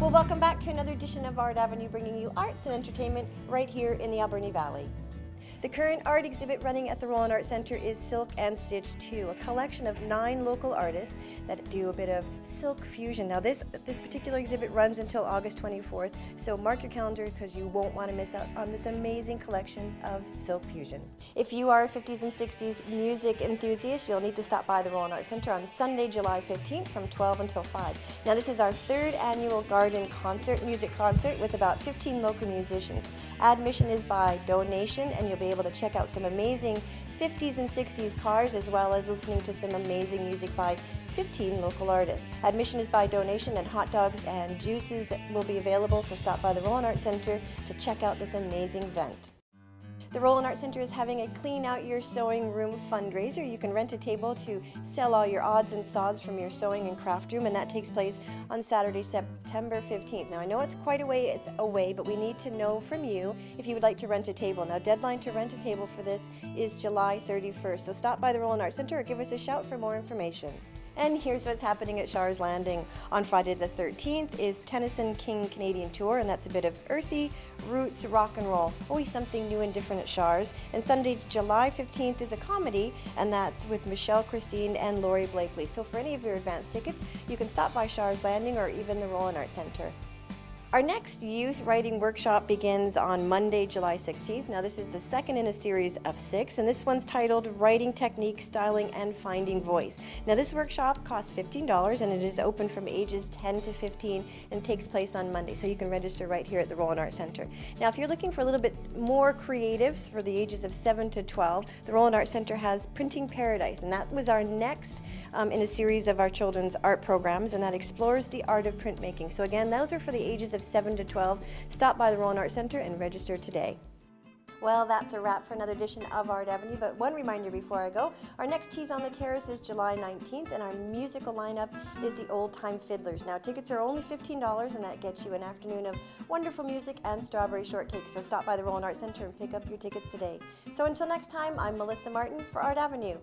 Well, welcome back to another edition of Art Avenue, bringing you arts and entertainment right here in the Alberni Valley. The current art exhibit running at the Rollin Art Centre is Silk and Stitch 2, a collection of nine local artists that do a bit of silk fusion. Now this, this particular exhibit runs until August 24th, so mark your calendar because you won't want to miss out on this amazing collection of silk fusion. If you are a 50s and 60s music enthusiast, you'll need to stop by the Rollin Art Centre on Sunday, July 15th from 12 until 5. Now this is our third annual garden concert, music concert with about 15 local musicians. Admission is by donation and you'll be able to check out some amazing 50s and 60s cars as well as listening to some amazing music by 15 local artists. Admission is by donation and hot dogs and juices will be available so stop by the Rollin Art Centre to check out this amazing event. The Rollin Art Centre is having a Clean Out Your Sewing Room fundraiser. You can rent a table to sell all your odds and sods from your sewing and craft room, and that takes place on Saturday, September 15th. Now, I know it's quite a ways away, but we need to know from you if you would like to rent a table. Now, deadline to rent a table for this is July 31st, so stop by the Rollin Art Centre or give us a shout for more information. And here's what's happening at Char's Landing on Friday the 13th is Tennyson King Canadian Tour, and that's a bit of earthy roots rock and roll. Always something new and different at Char's. And Sunday, July 15th is a comedy, and that's with Michelle Christine and Laurie Blakely. So for any of your advance tickets, you can stop by Char's Landing or even the Rollin Art Centre. Our next youth writing workshop begins on Monday, July 16th. Now, this is the second in a series of six, and this one's titled Writing Technique, Styling, and Finding Voice. Now, this workshop costs $15 and it is open from ages 10 to 15 and takes place on Monday, so you can register right here at the Rollin Art Center. Now, if you're looking for a little bit more creatives for the ages of 7 to 12, the Rollin Art Center has Printing Paradise, and that was our next um, in a series of our children's art programs, and that explores the art of printmaking. So, again, those are for the ages of of 7 to 12. Stop by the Rollin Art Center and register today. Well, that's a wrap for another edition of Art Avenue, but one reminder before I go. Our next Teas on the Terrace is July 19th, and our musical lineup is the Old Time Fiddlers. Now, tickets are only $15, and that gets you an afternoon of wonderful music and strawberry shortcake, so stop by the Rollin Art Center and pick up your tickets today. So until next time, I'm Melissa Martin for Art Avenue.